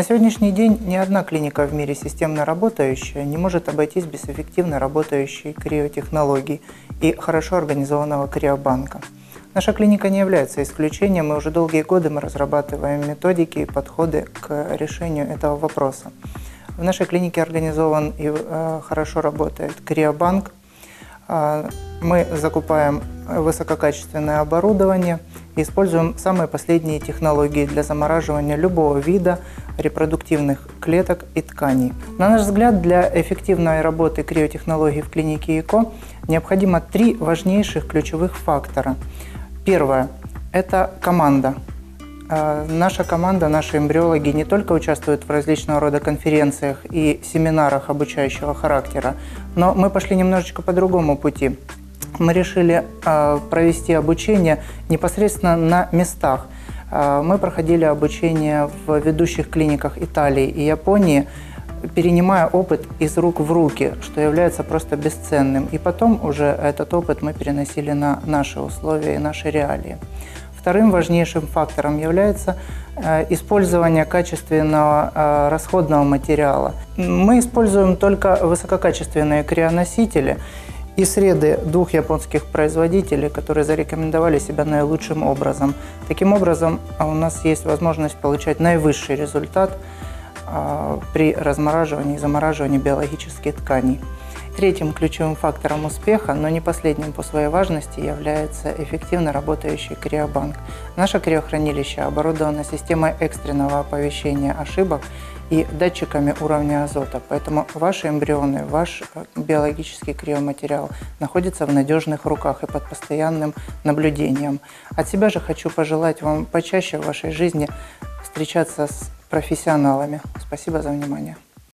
На сегодняшний день ни одна клиника в мире системно работающая не может обойтись без эффективно работающей криотехнологий и хорошо организованного криобанка. Наша клиника не является исключением, и уже долгие годы мы разрабатываем методики и подходы к решению этого вопроса. В нашей клинике организован и э, хорошо работает криобанк. Э, мы закупаем высококачественное оборудование и используем самые последние технологии для замораживания любого вида репродуктивных клеток и тканей. На наш взгляд, для эффективной работы криотехнологий в клинике ИКО необходимо три важнейших ключевых фактора – Первое – это команда. А, наша команда, наши эмбриологи не только участвуют в различного рода конференциях и семинарах обучающего характера, но мы пошли немножечко по другому пути. Мы решили а, провести обучение непосредственно на местах. А, мы проходили обучение в ведущих клиниках Италии и Японии, перенимая опыт из рук в руки, что является просто бесценным. И потом уже этот опыт мы переносили на наши условия и наши реалии. Вторым важнейшим фактором является э, использование качественного э, расходного материала. Мы используем только высококачественные крионосители и среды двух японских производителей, которые зарекомендовали себя наилучшим образом. Таким образом, у нас есть возможность получать наивысший результат – а, при размораживании и замораживании биологических тканей. Третьим ключевым фактором успеха, но не последним по своей важности, является эффективно работающий криобанк. Наше криохранилище оборудовано системой экстренного оповещения ошибок и датчиками уровня азота, поэтому ваши эмбрионы, ваш э, биологический криоматериал находится в надежных руках и под постоянным наблюдением. От себя же хочу пожелать вам почаще в вашей жизни встречаться с профессионалами. Спасибо за внимание.